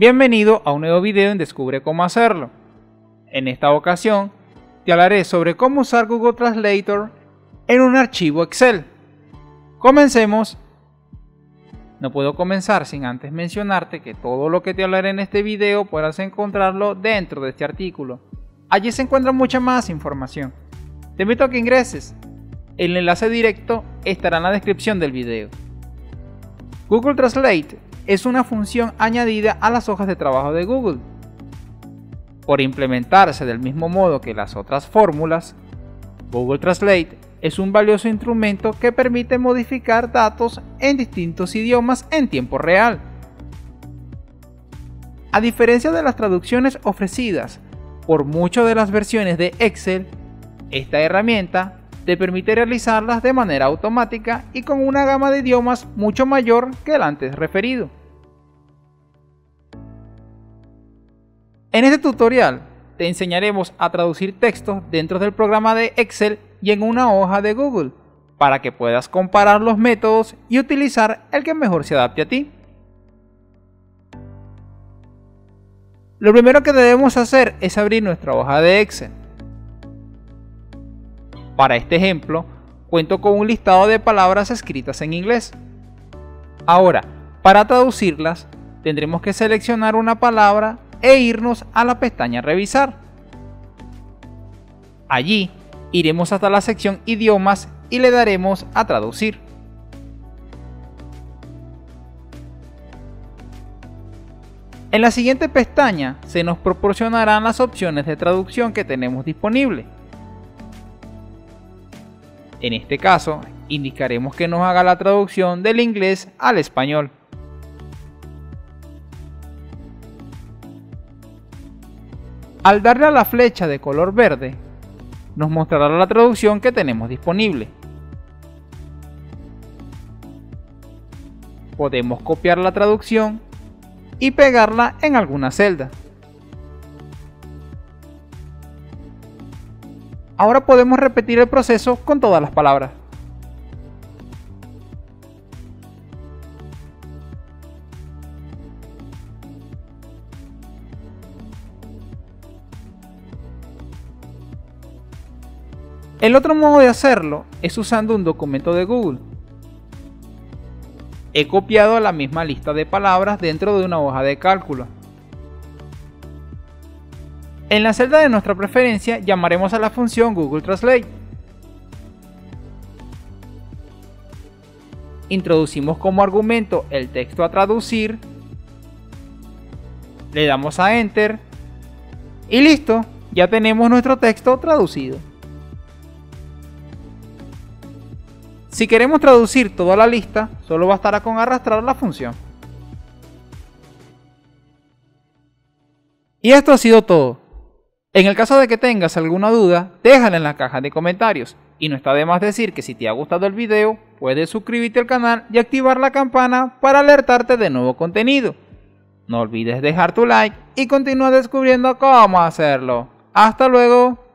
Bienvenido a un nuevo video en Descubre cómo hacerlo. En esta ocasión te hablaré sobre cómo usar Google Translator en un archivo Excel. Comencemos. No puedo comenzar sin antes mencionarte que todo lo que te hablaré en este video podrás encontrarlo dentro de este artículo. Allí se encuentra mucha más información. Te invito a que ingreses. El enlace directo estará en la descripción del video. Google Translate es una función añadida a las hojas de trabajo de Google. Por implementarse del mismo modo que las otras fórmulas, Google Translate es un valioso instrumento que permite modificar datos en distintos idiomas en tiempo real. A diferencia de las traducciones ofrecidas por muchas de las versiones de Excel, esta herramienta te permite realizarlas de manera automática y con una gama de idiomas mucho mayor que el antes referido. En este tutorial te enseñaremos a traducir textos dentro del programa de Excel y en una hoja de Google para que puedas comparar los métodos y utilizar el que mejor se adapte a ti. Lo primero que debemos hacer es abrir nuestra hoja de Excel. Para este ejemplo, cuento con un listado de palabras escritas en inglés. Ahora, para traducirlas, tendremos que seleccionar una palabra e irnos a la pestaña Revisar. Allí iremos hasta la sección Idiomas y le daremos a Traducir. En la siguiente pestaña se nos proporcionarán las opciones de traducción que tenemos disponible. En este caso, indicaremos que nos haga la traducción del inglés al español. Al darle a la flecha de color verde, nos mostrará la traducción que tenemos disponible. Podemos copiar la traducción y pegarla en alguna celda. Ahora podemos repetir el proceso con todas las palabras. El otro modo de hacerlo es usando un documento de Google. He copiado la misma lista de palabras dentro de una hoja de cálculo. En la celda de nuestra preferencia llamaremos a la función Google Translate. Introducimos como argumento el texto a traducir, le damos a Enter y listo, ya tenemos nuestro texto traducido. Si queremos traducir toda la lista, solo bastará con arrastrar la función. Y esto ha sido todo. En el caso de que tengas alguna duda, déjala en la caja de comentarios. Y no está de más decir que si te ha gustado el video, puedes suscribirte al canal y activar la campana para alertarte de nuevo contenido. No olvides dejar tu like y continúa descubriendo cómo hacerlo. ¡Hasta luego!